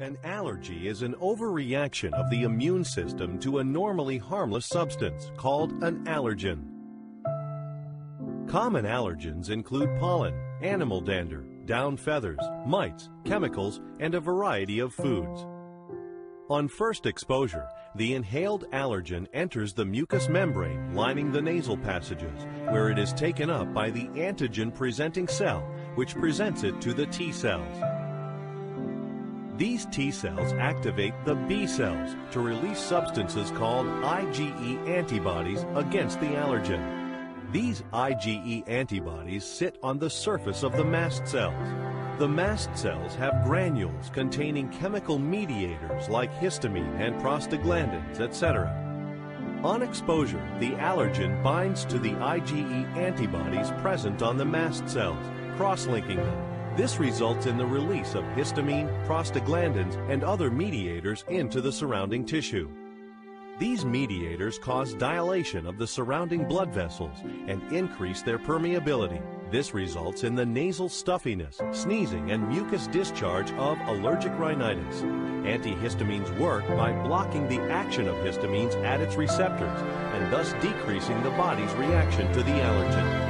An allergy is an overreaction of the immune system to a normally harmless substance called an allergen. Common allergens include pollen, animal dander, down feathers, mites, chemicals, and a variety of foods. On first exposure, the inhaled allergen enters the mucous membrane lining the nasal passages, where it is taken up by the antigen-presenting cell, which presents it to the T cells. These T cells activate the B cells to release substances called IgE antibodies against the allergen. These IgE antibodies sit on the surface of the mast cells. The mast cells have granules containing chemical mediators like histamine and prostaglandins, etc. On exposure, the allergen binds to the IgE antibodies present on the mast cells, cross-linking them. This results in the release of histamine, prostaglandins, and other mediators into the surrounding tissue. These mediators cause dilation of the surrounding blood vessels and increase their permeability. This results in the nasal stuffiness, sneezing, and mucus discharge of allergic rhinitis. Antihistamines work by blocking the action of histamines at its receptors and thus decreasing the body's reaction to the allergen.